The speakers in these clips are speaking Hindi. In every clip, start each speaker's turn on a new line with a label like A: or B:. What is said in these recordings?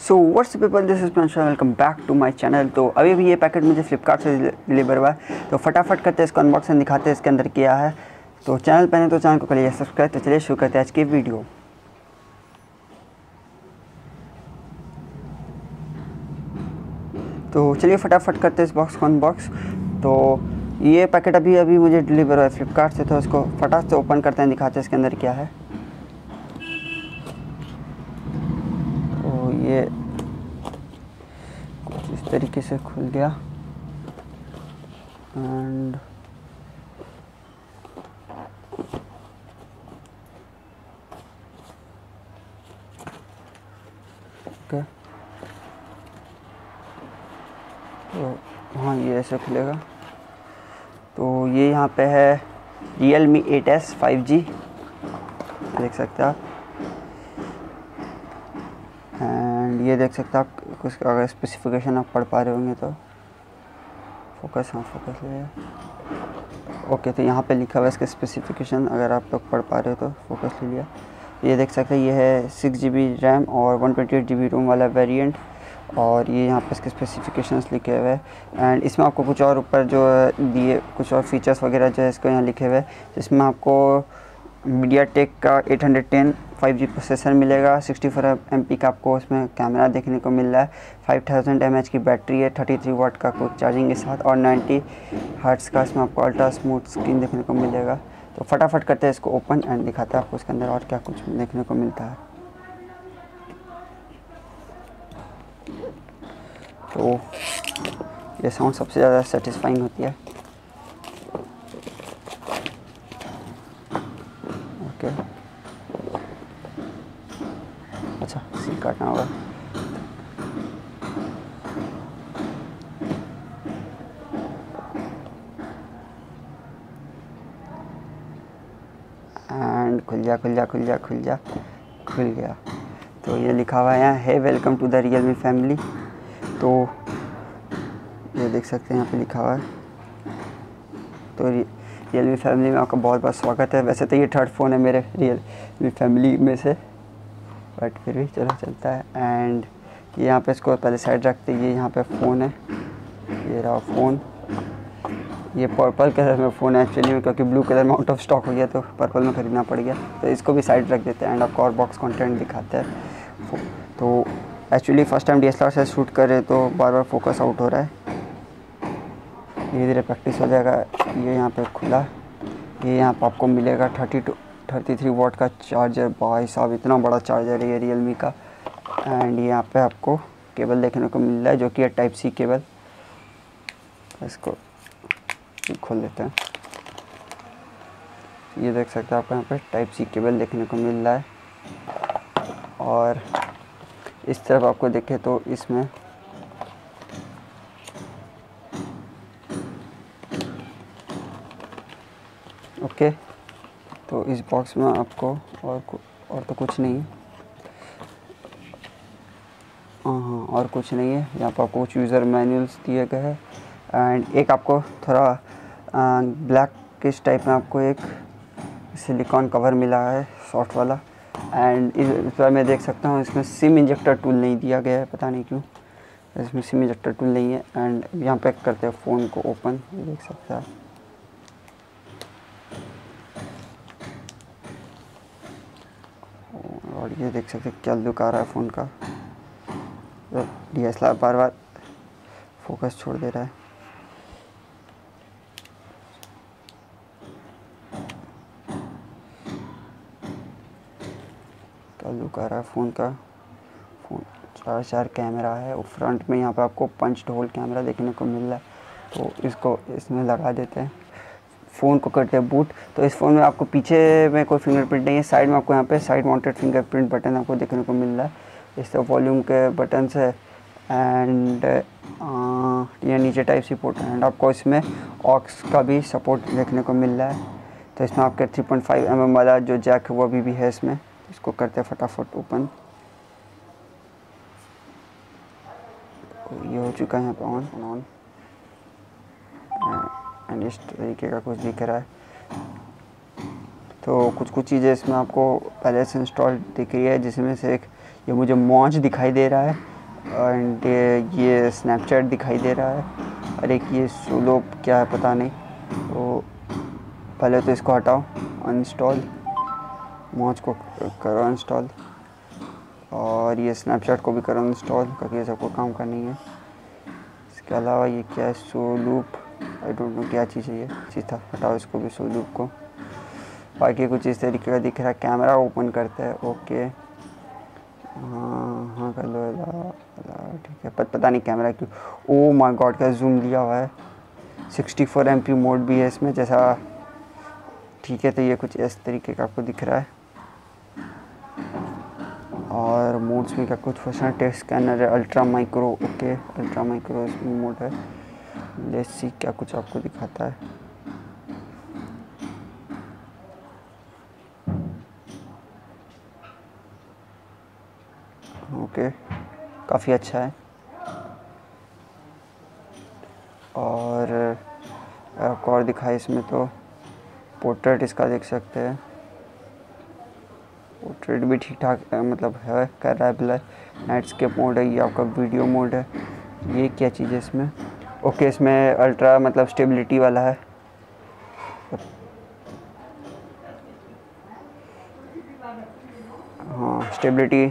A: So what's people this is pension welcome back to my channel तो अभी भी ये पैकेट मुझे फ्लिपकार्ट से डिलीवर हुआ है। तो फटाफट करते हैं इसको अनबॉक्सिंग दिखाते हैं इसके अंदर क्या है। तो चैनल पहले तो चैनल को करिए सब्सक्राइब तो चलिए शुरू करते हैं आज की वीडियो तो चलिए फटाफट करते हैं इस बॉक्स को अनबॉक्स तो ये पैकेट अभी अभी मुझे डिलीवर हुआ है फ्लिपकार्ट से। तो इसको फटाक से ओपन करते हैं, दिखाते हैं इसके अंदर क्या है तो ये इस तरीके से खुल गया। एंड ओके तो हाँ ये ऐसे खुलेगा। तो ये यहाँ पे है Realme eight S five G देख सकते हैं आप एंड ये देख सकते आप, कुछ अगर स्पेसिफिकेशन आप पढ़ पा रहे होंगे तो। फोकस हाँ फोकस ले। ओके तो यहाँ पे लिखा हुआ है इसका स्पेसिफिकेशन अगर आप लोग पढ़ पा रहे हो तो फोकस ले लिया। ये देख सकते हैं, ये है सिक्स जी बी रैम और one twenty eight G B ROM वाला वेरिएंट और ये यहाँ पे इसके स्पेसिफिकेशंस लिखे हुए हैं। एंड इसमें आपको कुछ और ऊपर जो दिए कुछ और फीचर्स वगैरह जो है, इसको यहाँ लिखे हुए हैं। जिसमें आपको मीडिया टेक का 810 5G प्रोसेसर मिलेगा 64 फोर एम का आपको उसमें कैमरा देखने को मिल रहा है 5000 थाउज़ेंड की बैटरी है 33 वाट का क्विक चार्जिंग के साथ और 90 हर्ट्स का इसमें आपको अल्ट्रा स्मूथ स्क्रीन देखने को मिलेगा। तो फटाफट करते हैं इसको ओपन एंड दिखाते हैं आपको इसके अंदर और क्या कुछ देखने को मिलता है। तो ये साउंड सबसे ज़्यादा सेटिस्फाइंग होती है ओके अच्छा सील काटना होगा एंड खुल जा खुल जा खुल जा, खुल गया। तो ये लिखा हुआ है यहाँ है welcome to the Realme family तो ये देख सकते हैं यहाँ पे लिखा हुआ है। तो रियल मी फैमिली में आपका बहुत बहुत स्वागत है। वैसे तो ये थर्ड फ़ोन है मेरे रियल मी फैमिली में से। बट फिर भी चलो चलता है। एंड यहाँ पे इसको पहले साइड रखते ये यहाँ पे फ़ोन है। ये रहा फ़ोन ये पर्पल कलर में फ़ोन है एक्चुअली क्योंकि ब्लू कलर में आउट ऑफ़ स्टॉक हो गया तो पर्पल में ख़रीदना पड़ गया। तो इसको भी साइड रख देते हैं एंड आपको और बॉक्स कंटेंट दिखाते हैं। तो एक्चुअली फ़र्स्ट टाइम डी से शूट कर रहे तो बार बार फोकस आउट हो रहा है। धीरे धीरे प्रैक्टिस हो जाएगा। ये यहाँ पे खुला। ये यहाँ पर आपको मिलेगा thirty to thirty three watt का चार्जर भाई साहब, इतना बड़ा चार्जर है ये रियल मी का। एंड यहाँ पे आपको केबल देखने को मिल रहा है, जो कि है टाइप सी केबल इसको खोल देते हैं। ये देख सकते हैं आपको यहाँ पे टाइप सी केबल देखने को मिल रहा है। और इस तरफ़ आपको देखे तो इसमें ओके तो इस बॉक्स में आपको और और तो कुछ नहीं हाँ। हाँ और कुछ नहीं है। यहाँ पर आपको कुछ यूज़र मैनुअल्स दिए गए हैं। एंड एक आपको थोड़ा ब्लैक किस टाइप में आपको एक सिलिकॉन कवर मिला है सॉफ्ट वाला। एंड इस पर मैं देख सकता हूँ, इसमें सिम इंजेक्टर टूल नहीं दिया गया है, पता नहीं क्यों। इसमें सिम इंजेक्टर टूल नहीं है। एंड यहाँ पे करते हैं फ़ोन को ओपन देख सकते हैं और ये देख सकते हैं क्या लुक आ रहा है फ़ोन का। डी एस बार बार फोकस छोड़ दे रहा है क्या लुक आ रहा है फ़ोन का। फ़ोन चार चार कैमरा है और फ्रंट में यहाँ पर आपको पंच होल कैमरा देखने को मिल रहा है। तो इसको इसमें लगा देते हैं। फ़ोन को करते हैं बूट तो इस फ़ोन में आपको पीछे में कोई फिंगरप्रिंट नहीं है साइड में आपको यहाँ पे साइड माउंटेड फिंगरप्रिंट बटन आपको देखने को मिल रहा है। इस तरह वॉल्यूम के बटन है एंड ये नीचे टाइप सी पोर्ट एंड आपको इसमें ऑक्स का भी सपोर्ट देखने को मिल रहा है। तो इसमें आपके 3.5 पॉइंट mm वाला जो जैक है वो अभी भी है इसमें। इसको करते हैं फटाफट ओपन। ये हो चुका है यहाँ पे ऑन ऑन एंड इस तरीके का कुछ दिख रहा है। तो कुछ कुछ चीज़ें इसमें आपको पहले से इंस्टॉल दिख रही है, जिसमें से एक ये मुझे मॉन्च दिखाई दे रहा है एंड ये स्नैपचैट दिखाई दे रहा है, और एक ये सोलो क्या है पता नहीं। तो पहले तो इसको हटाओ अनइंस्टॉल मॉच को करो इंस्टॉल और ये स्नैपचैट को भी करो इंस्टॉल क्योंकि ये सबको काम करनी है। इसके अलावा ये क्या है so loop I don't know क्या चीज़ है ये। चीज़ था हटाओ इसको भी सो लूप को। बाकी कुछ इस तरीके का दिख रहा है। कैमरा ओपन करता है ओके हाँ हाँ कर लो ठीक है। पत, पता नहीं कैमरा क्यों। ओ माय गॉड का जूम लिया हुआ है। सिक्सटी फोर एम मोड भी है इसमें जैसा ठीक है तो ये कुछ इस तरीके का आपको दिख रहा है। और मोड्स में क्या कुछ फंसा टेस्ट स्कैनर है ultra micro okay ultra micro इसमें मोड है। लेट्स सी क्या कुछ आपको दिखाता है। ओके काफ़ी अच्छा है। और, एक और दिखाई इसमें तो पोर्ट्रेट इसका देख सकते हैं। पोर्ट्रेट भी ठीक ठाक मतलब है, कर रहा है ब्लर नाइट मोड है, ये आपका वीडियो मोड है। ये क्या चीज़ है इसमें? ओके, इसमें अल्ट्रा मतलब स्टेबिलिटी वाला है। हाँ स्टेबिलिटी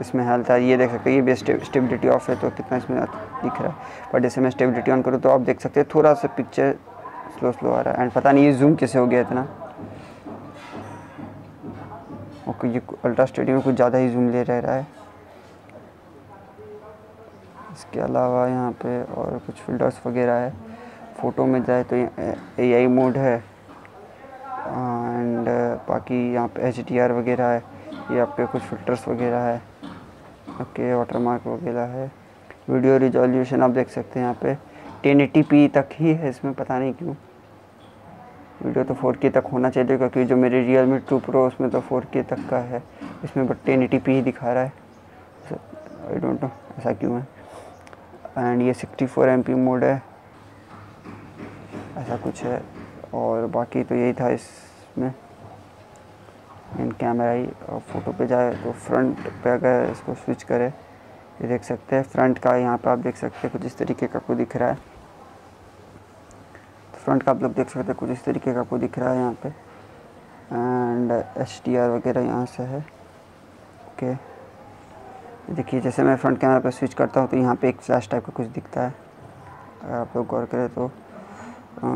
A: इसमें हेल्थ है। ये देख सकते हैं, ये भी स्टेबिलिटी ऑफ़ है तो कितना इसमें दिख रहा है। बट जैसे मैं स्टेबिलिटी ऑन करूँ तो आप देख सकते हैं, थोड़ा सा पिक्चर स्लो स्लो आ रहा है। एंड पता नहीं ये जूम कैसे हो गया इतना। ओके ये अल्ट्रा स्टेडियम में कुछ ज़्यादा ही जूम ले रह रहा है। इसके अलावा यहाँ पे और कुछ फिल्टर्स वगैरह है। फ़ोटो में जाए तो ए आई मोड है। एंड बाकी यहाँ पे एच डी आर वगैरह है। ये आपके कुछ फ़िल्टर्स वगैरह है। ओके वाटर मार्क वगैरह है। वीडियो रिजोल्यूशन आप देख सकते हैं यहाँ पे। टेन पी तक ही है, इसमें पता नहीं क्यों। वीडियो तो फोर तक होना चाहिए क्योंकि जो मेरे रियल मी टू प्रो उसमें तो फोर तक का है। इसमें बट टेन ही दिखा रहा है। आई डोंट नो ऐसा क्यों है? एंड ये sixty four M P mode है। ऐसा कुछ है। और बाकी तो यही था इसमें। इन कैमरा ही, और फ़ोटो पे जाए तो फ्रंट पे अगर इसको स्विच करें, ये देख सकते हैं। फ्रंट का यहाँ पे आप देख सकते हैं कुछ इस तरीके का को दिख रहा है। फ्रंट का आप लोग देख सकते हैं, कुछ इस तरीके का आपको दिख रहा है यहाँ पे। एंड एच डी आर वगैरह यहाँ से है। ओके देखिए, जैसे मैं फ्रंट कैमरा पे स्विच करता हूँ तो यहाँ पे एक फ्लैश टाइप का कुछ दिखता है। अगर आप लोग गौर करें तो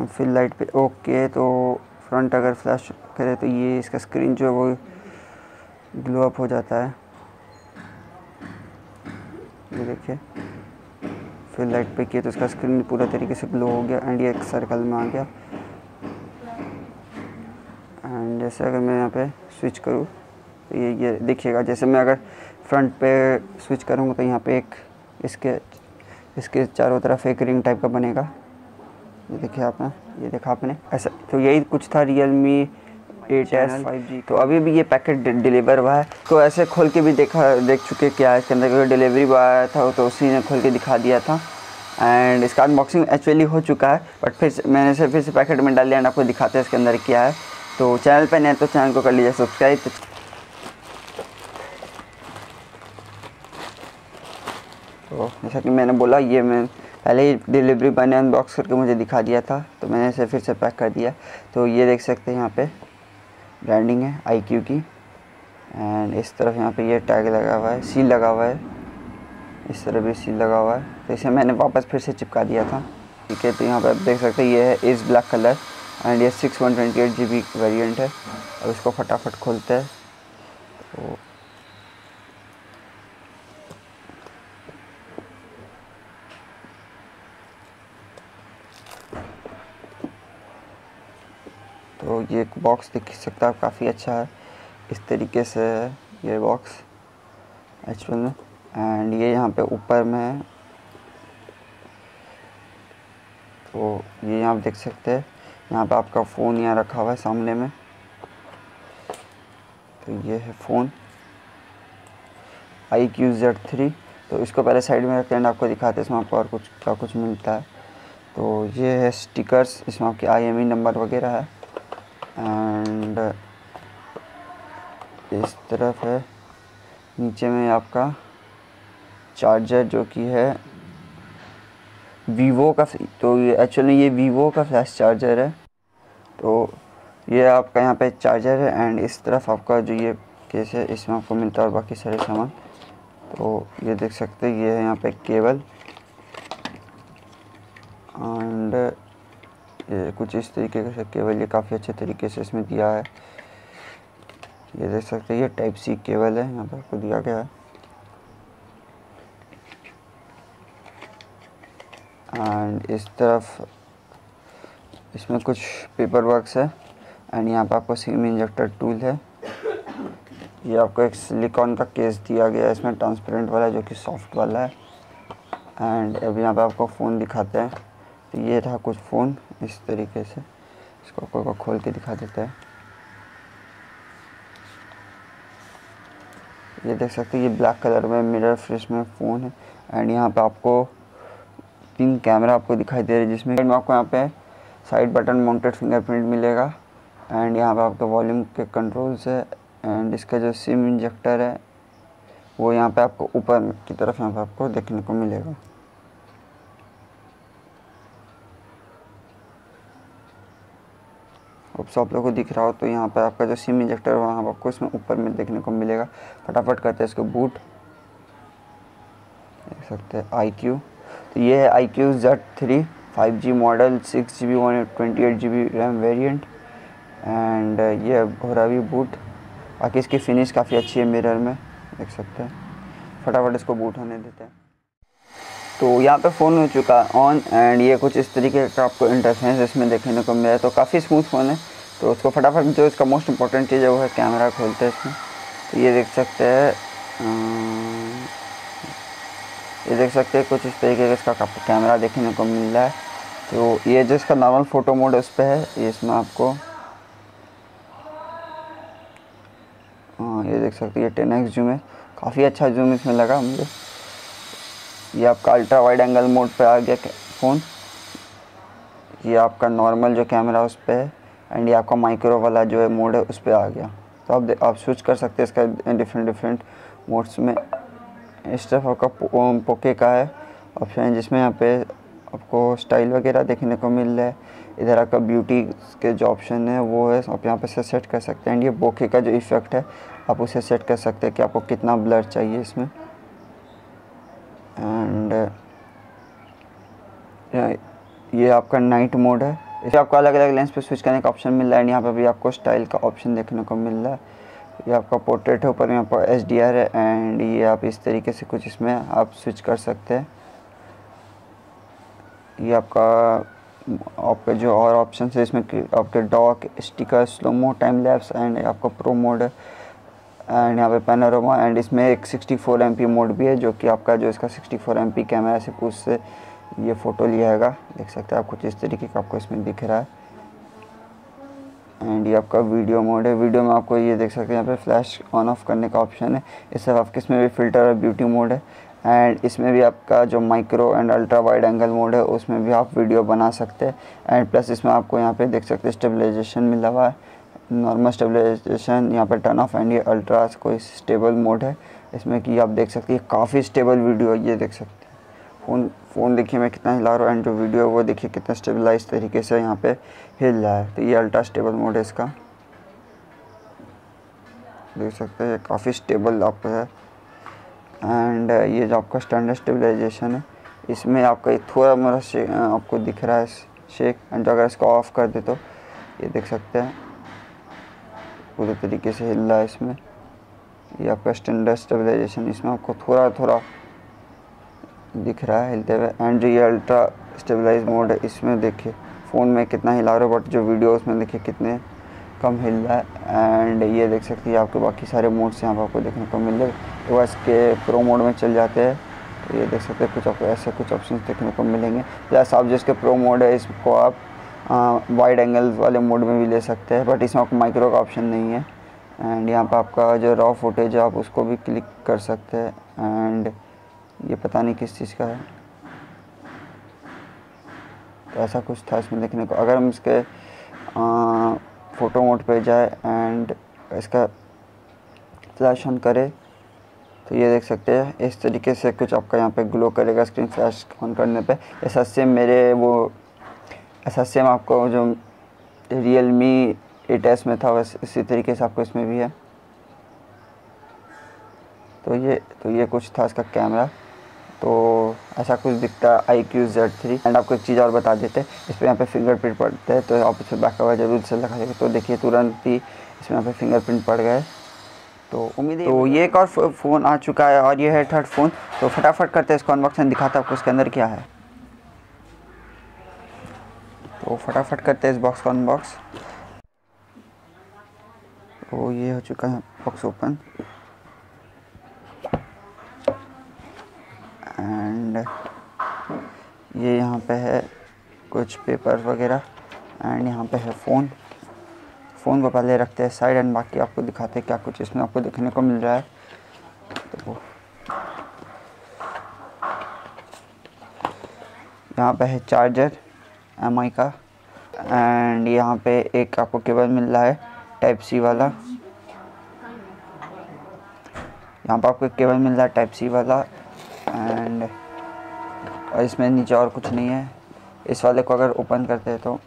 A: फिल लाइट पे ओके तो फ्रंट अगर फ्लैश करें तो ये इसका स्क्रीन जो है वो ग्लो अप हो जाता है। ये देखिए। फिर लाइट पे किया तो इसका स्क्रीन पूरा तरीके से ग्लो हो गया एंड ये एक सर्कल में आ गया। एंड जैसे अगर मैं यहाँ पे स्विच करूँ तो ये ये देखिएगा जैसे मैं अगर फ्रंट पे स्विच करूँगा तो यहाँ पे एक इसके इसके चारों तरफ़ एक रिंग टाइप का बनेगा। ये देखिए आपने, ये देखा आपने। ऐसा तो यही कुछ था रियल मी एट एस तो अभी भी ये पैकेट डिलीवर हुआ है। तो ऐसे खोल के भी देखा देख चुके क्या है इसके अंदर क्योंकि डिलीवरी बॉय आया था तो उसी ने खोल के दिखा दिया था। एंड इसका अनबॉक्सिंग एक्चुअली हो चुका है बट फिर मैंने से फिर से पैकेट में डाल दिया एंड आपको दिखाते हैं इसके अंदर क्या है। तो चैनल पर नए तो चैनल को कर लीजिए सब्सक्राइब तो जैसा कि मैंने बोला ये मैं पहले ही डिलीवरी बॉय ने अनबॉक्स करके मुझे दिखा दिया था तो मैंने इसे फिर से पैक कर दिया। तो ये देख सकते हैं यहाँ पे। ब्रांडिंग है आई क्यू की। एंड इस तरफ़ यहाँ पे ये टैग लगा हुआ है सील लगा हुआ है। इस तरफ़ भी सील लगा हुआ है। तो इसे मैंने वापस फिर से चिपका दिया था। ठीक है तो यहाँ पर आप देख सकते हैं, ये है इस ब्लैक कलर एंड ये six one twenty eight G B variant है। अब इसको फटाफट खोलते हैं। तो तो ये एक बॉक्स दिख सकता है, काफ़ी अच्छा है। इस तरीके से है ये बॉक्स एक्चुअल में। एंड ये यहाँ पे ऊपर में। है तो ये यहाँ देख सकते हैं। यहाँ पे आपका फ़ोन यहाँ रखा हुआ है सामने में। तो ये है phone iQOO Z three तो इसको पहले साइड में रखते हैं आपको दिखाते हैं, इसमें आपको और कुछ, क्या कुछ मिलता है। तो ये है स्टिकर्स इसमें आपके आई एम ई नंबर वगैरह है। एंड इस तरफ़ है। नीचे में आपका चार्जर जो कि है वीवो का तो ये एक्चुअली ये वीवो का फ्लैश चार्जर है। तो ये आपका यहाँ पे चार्जर है एंड इस तरफ़ आपका जो ये केस है, इसमें आपको मिलता है और बाकी सारे सामान। तो ये देख सकते हैं, ये है यहाँ पे केबल। एंड कुछ इस तरीके से केबल ये काफ़ी अच्छे तरीके से इसमें दिया है। ये देख सकते हैं, ये टाइप सी केबल है, यहाँ पर आपको दिया गया है। एंड इस तरफ़ इसमें कुछ पेपर वर्कस है। एंड यहाँ पर आपको सिम इंजेक्टर टूल है। ये आपको एक सिलिकॉन का केस दिया गया है, इसमें ट्रांसपेरेंट वाला जो कि सॉफ्ट वाला है। एंड अब यहाँ पे आपको फ़ोन दिखाते हैं। तो ये था कुछ फ़ोन इस तरीके से। इसको आपको खोल के दिखा देता है। ये देख सकते हैं, ये ब्लैक कलर में मिरर फ्रेश में फ़ोन है। एंड यहाँ पे आपको तीन कैमरा आपको दिखाई दे रहा है, जिसमें आपको यहाँ पे साइड बटन माउंटेड फिंगरप्रिंट मिलेगा। एंड यहाँ पे आपका वॉल्यूम के कंट्रोल्स है। एंड इसका जो सिम इंजेक्टर है, वो यहाँ पे आपको ऊपर की तरफ़ यहाँ पे आपको देखने को मिलेगा। अब सब लोगों को दिख रहा हो तो यहाँ पर आपका जो सिम इंजेक्टर है, वहाँ आपको इसमें ऊपर में देखने को मिलेगा। फटाफट करते हैं इसको बूट देख सकते हैं आई क्यू तो ये है iQOO Z three five G model six G B one twenty eight G B RAM variant and ये अभी बूट बाकी इसकी फिनिश काफ़ी अच्छी है मिरर में, देख सकते हैं। फटाफट इसको बूट होने देते हैं। तो यहाँ पे फ़ोन हो चुका है ऑन एंड ये कुछ इस तरीके का आपको इंटरफेस इसमें देखने को मिला तो काफ़ी स्मूथ फ़ोन है। तो उसको फटाफट जो इसका मोस्ट इंपॉर्टेंट चीज़ है वो है कैमरा खोलते हैं इसमें। तो ये देख सकते हैं ये देख सकते हैं कुछ इस तरीके का इसका कैमरा देखने को मिल रहा है। तो ये जो इसका नॉर्मल फ़ोटो मोड उस पर है। ये इसमें आपको हाँ ये देख सकते हैं, ये टेन एक्स जूम है। काफ़ी अच्छा जूम इसमें लगा मुझे। ये आपका अल्ट्रा वाइड एंगल मोड पे आ गया फ़ोन ये आपका नॉर्मल जो कैमरा उस पर है एंड ये आपका माइक्रो वाला जो है मोड है, उस पर आ गया। तो आप आप स्विच कर सकते हैं इसका डिफरेंट डिफरेंट मोड्स में। इस तरफ़ आपका पोके का है। ऑप्शन जिसमें यहाँ पे आपको स्टाइल वगैरह देखने को मिल रहा है। इधर आपका ब्यूटी के जो ऑप्शन है, वो है, आप यहाँ पे से सेट कर सकते हैं। एंड ये बोके का जो इफ़ेक्ट है, आप उसे सेट कर सकते हैं कि आपको कितना ब्लर चाहिए इसमें। एंड ये आपका नाइट मोड है। इसे आपको अलग अलग लेंस पे स्विच करने का ऑप्शन मिल रहा है। यहाँ पे भी आपको स्टाइल का ऑप्शन देखने को मिल रहा है। ये आपका पोर्ट्रेट है, ऊपर यहाँ पर एच डी आर है। एंड ये आप इस तरीके से कुछ इसमें आप स्विच कर सकते हैं। ये आपका, आपके जो और ऑप्शन है, इसमें आपके doc sticker slomo time lapse and आपका प्रो मोड है। एंड यहाँ पे पैनोरमा एंड इसमें एक 64 फोर मोड भी है, जो कि आपका जो इसका 64 फोर कैमरा से कुछ से ये फ़ोटो लिया है देख सकते हैं आप कुछ इस तरीके का आपको इसमें दिख रहा है। एंड ये आपका वीडियो मोड है। वीडियो में आपको ये देख सकते हैं, यहाँ पे फ्लैश ऑन ऑफ़ करने का ऑप्शन है। इस आपके इसमें भी फ़िल्टर और ब्यूटी मोड है। एंड इसमें भी आपका जो micro and ultra wide angle mode है, उसमें भी आप वीडियो बना सकते हैं। एंड प्लस इसमें आपको यहाँ पे देख सकते हैं स्टेबलाइजेशन मिला हुआ है। नॉर्मल स्टेबलाइजेशन यहाँ पर टर्न ऑफ़ एंड ये अल्ट्रा कोई स्टेबल मोड है। इसमें कि आप देख सकते हैं काफ़ी स्टेबल वीडियो है, ये देख सकते हैं। फ़ोन फ़ोन देखिए मैं कितना हिला रहा हूँ एंड जो वीडियो है वो देखिए कितना स्टेबलाइज तरीके से यहाँ पे हिल रहा है। तो ये अल्ट्रा स्टेबल मोड है इसका। देख सकते हैं काफ़ी स्टेबल आप है। एंड ये जो आपका स्टैंडर्ड स्टेबलाइजेशन है, इसमें आपका थोड़ा मोड़ा आपको दिख रहा है शेक एंड अगर इसको ऑफ़ कर दे तो ये देख सकते हैं। पूरे तरीके से हिल रहा है इसमें। ये आपका स्टैंडर्ड स्टेबलाइजेशन इसमें आपको थोड़ा थोड़ा दिख रहा है, हिलते हुए। एंड ये अल्ट्रा स्टेबलाइज मोड है। इसमें देखिए फ़ोन में कितना हिला रहा है बट जो वीडियो उसमें देखिए कितने कम हिल रहा है। एंड ये देख सकती है, आपके बाकी सारे मोड्स यहाँ पर आपको देखने को मिल रहे तो इसके प्रो मोड में चल जाते हैं। तो ये देख सकते हैं, कुछ आपको ऐसे कुछ ऑप्शन देखने को मिलेंगे। प्लस आप जिसके प्रो मोड है, इसको आप वाइड एंगल वाले मोड में भी ले सकते हैं बट इसमें आपको माइक्रो का ऑप्शन नहीं है। एंड यहाँ पर आपका जो रॉ फुटेज है आप उसको भी क्लिक कर सकते हैं। एंड ये पता नहीं किस चीज़ का है। तो ऐसा कुछ था इसमें देखने को। अगर हम इसके आ, फ़ोटो मोड पे जाए एंड इसका फ्लैश ऑन करें तो ये देख सकते हैं। इस तरीके से कुछ आपका यहाँ पे ग्लो करेगा स्क्रीन फ्लैश ऑन करने पे। ऐसा सेम मेरे वो ऐसा सेम आपको जो रियल मी एट एस में था वैसे इसी तरीके से आपको इसमें भी है। तो ये तो ये कुछ था इसका कैमरा तो ऐसा कुछ दिखता है iQOO Z three and आपको एक चीज़ और बता देते हैं इस पर यहाँ पे फिंगरप्रिंट पड़ते हैं तो आप इसे बैक कवर ज़रूर से लगा देंगे तो देखिए तुरंत ही इसमें यहाँ पे फिंगरप्रिंट पड़ गए। तो उम्मीद है तो ये एक और फ़ोन आ चुका है और ये है थर्ड फ़ोन तो फटाफट करते हैं इसको अनबॉक्सिंग दिखाता है आपको इसके अंदर क्या है। तो फटाफट करते हैं इस बॉक्स को अनबॉक्स तो ये हो चुका है बॉक्स ओपन एंड ये यहाँ पे है कुछ पेपर्स वगैरह। एंड यहाँ पे है फ़ोन फ़ोन को पहले रखते हैं साइड एंड बाकी आपको दिखाते हैं क्या कुछ इसमें आपको देखने को मिल रहा है। तो यहाँ पे है चार्जर एम आई का। एंड यहाँ पे एक आपको केबल मिल रहा है टाइप सी वाला। यहाँ पर आपको एक केबल मिल रहा है टाइप सी वाला। एंड और इसमें नीचे और कुछ नहीं है। इस वाले को अगर ओपन करते हैं तो।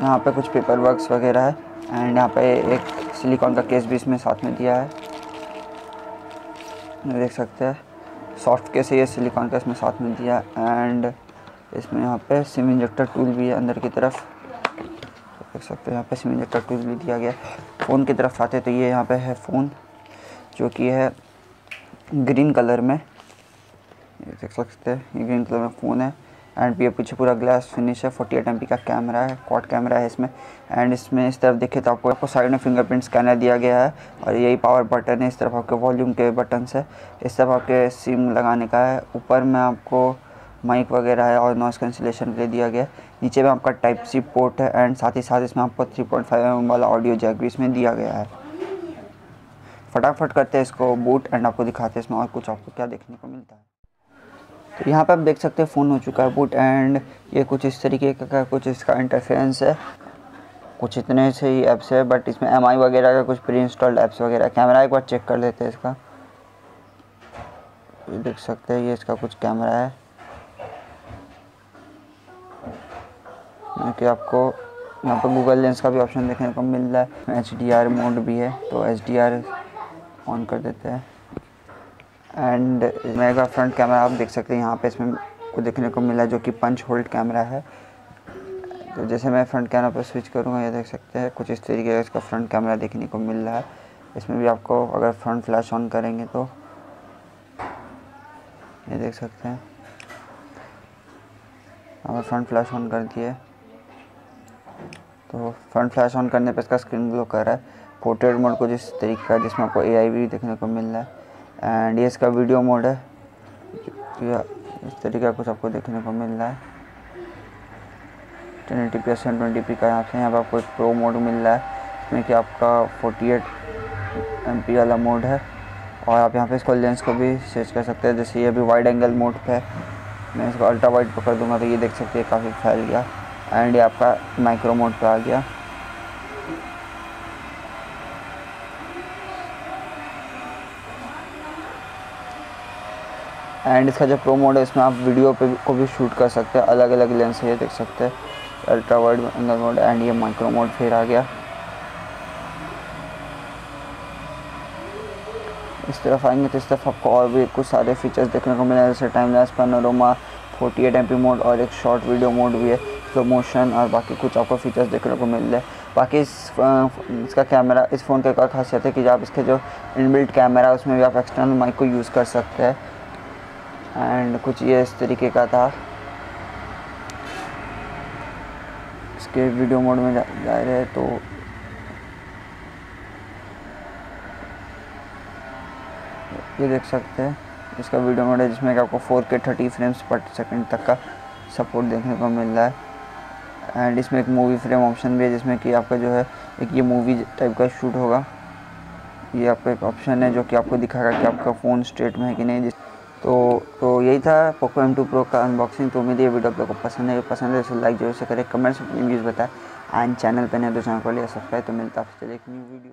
A: यहाँ पे कुछ पेपर वर्क्स वगैरह है। एंड यहाँ पे एक सिलिकॉन का केस भी इसमें साथ में दिया है। देख सकते हैं। सॉफ्ट केस है, ये सिलिकॉन का इसमें साथ में दिया एंड इसमें यहाँ पे सिम इंजेक्टर टूल भी है अंदर की तरफ़। देख सकते हैं, यहाँ पे सिम इंजेक्टर टूल भी दिया गया फ़ोन की तरफ़ आते तो ये यहाँ पे है फ़ोन, जो कि है ग्रीन कलर में। ये देख सकते हैं, ये ग्रीन कलर में फ़ोन है। एंड ये पीछे पूरा ग्लास फिनिश है फोर्टी एट एम का कैमरा है क्वाड कैमरा है इसमें। एंड इसमें इस तरफ़ देखे तो आपको आपको साइड में फिंगरप्रिंट स्कैनर दिया गया है और यही पावर बटन है, इस तरफ़ आपके वॉल्यूम के बटन है। इस तरफ़ आपके सिम लगाने का है। ऊपर में आपको माइक वगैरह है और नॉइस कैंसिलेशन के लिए दिया गया है। नीचे में आपका टाइप सी पोर्ट है एंड साथ ही साथ इसमें आपको थ्री पॉइंट फाइव वाला ऑडियो जैक भी इसमें दिया गया है। फटाफट करते हैं इसको बूट एंड आपको दिखाते हैं इसमें और कुछ आपको क्या देखने को मिलता है। तो यहाँ पे आप देख सकते हैं फ़ोन हो चुका है बूट एंड ये कुछ इस तरीके का कुछ इसका इंटरफेरेंस है। कुछ इतने से ही ऐप्स है बट इसमें एमआई वगैरह का कुछ प्री इंस्टॉल्ड ऐप्स वगैरह कैमरा एक बार चेक कर लेते हैं इसका। देख सकते हैं ये इसका कुछ कैमरा है। कि आपको यहाँ पर गूगल लेंस का भी ऑप्शन देखने को मिल रहा है। एचडीआर मोड भी है तो एचडीआर ऑन कर देते हैं। एंड मेगा फ्रंट कैमरा आप देख सकते हैं, यहाँ पे इसमें को देखने को मिला जो कि पंच होल्ड कैमरा है। तो जैसे मैं फ्रंट कैमरा पर स्विच करूँगा, ये देख सकते हैं, कुछ इस तरीके का इसका फ्रंट कैमरा देखने को मिल रहा है। इसमें भी आपको अगर फ्रंट फ्लैश ऑन करेंगे तो ये देख सकते हैं। हमें फ्रंट फ्लैश ऑन कर दिए तो फ्रंट फ्लैश ऑन करने पर इसका स्क्रीन ग्लो कर रहा है। पोर्ट्रेट मोड को जिस तरीके का, जिसमें आपको ए भी देखने को मिल रहा है। एंड ये इसका वीडियो मोड है। इस तरीके का कुछ आपको देखने को मिल रहा है। Ten eighty P S twenty P का यहाँ से यहाँ पर आपको प्रो मोड मिल रहा है इसमें कि आपका फोर्टी एट एम पी वाला मोड है। और आप यहाँ पे इसको लेंस को भी चेंज कर सकते हैं। जैसे ये अभी वाइड एंगल मोड पे है। मैं इसको अल्ट्रा वाइड पकड़ दूँगा तो ये देख सकते हैं, काफ़ी फैल गया। एंड ये आपका माइक्रो मोड पे आ गया। एंड इसका जो प्रो मोड है, इसमें आप वीडियो पे को भी शूट कर सकते हैं। अलग अलग लेंस है देख सकते हैं। Ultra wide angle mode and ये माइक्रो मोड फिर आ गया। इस तरफ़ आएँगे तो इस तरफ़ आपको और भी कुछ सारे फीचर्स देखने को मिले जैसे time lapse panorama forty eight mode और एक शॉर्ट वीडियो मोड भी है स्लो मोशन और बाकी कुछ आपको फीचर्स देखने को मिल रहे हैं। बाकी इस इसका कैमरा इस फ़ोन का एक और खासियत है कि आप इसके जो इनबिल्ट कैमरा है, उसमें भी आप एक्सटर्नल माइक को यूज़ कर सकते हैं। एंड कुछ ये इस तरीके का था। इसके वीडियो मोड में जा, रहे तो ये देख सकते हैं। इसका वीडियो मोड है जिसमें कि आपको 4K 30 फ्रेम्स पर सेकंड तक का सपोर्ट देखने को मिल रहा है। एंड इसमें एक मूवी फ्रेम ऑप्शन भी है जिसमें कि आपका जो है एक ये मूवी टाइप का शूट होगा। ये आपका एक ऑप्शन है जो कि आपको दिखाएगा कि आपका फ़ोन स्टेट में है कि नहीं। जिस तो तो यही था पोको एम टू प्रो का अनबॉक्सिंग तो उम्मीद ये वीडियो आप लोगों को पसंद है। पसंद है तो लाइक ज़रूर से करें। कमेंट्स में व्यूज़ बताए। एंड चैनल पर नए तो चैनल को लिया सब्सक्राइब तो मिलता है। आपसे एक न्यू वीडियो